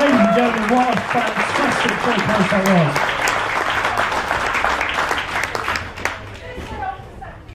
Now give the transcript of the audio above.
Ladies and gentlemen, what a fantastic showcase that was.